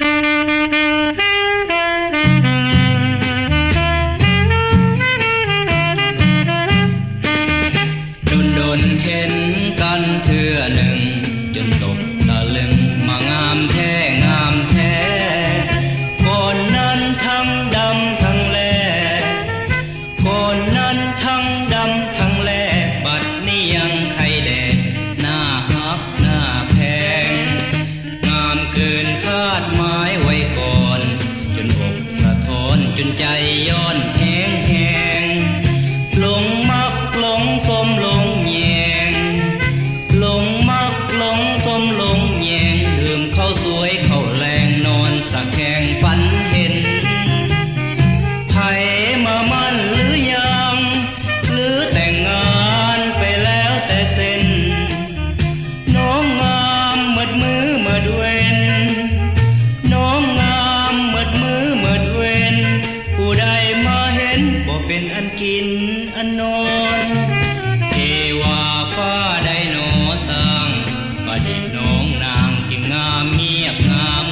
Mm-hmm. นอนโนนเทวาฟ้าได้หนอสร้างประดิษฐ์น้องนางจึงงามเงียบงาม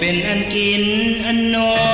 เป็นอันกินอันนอน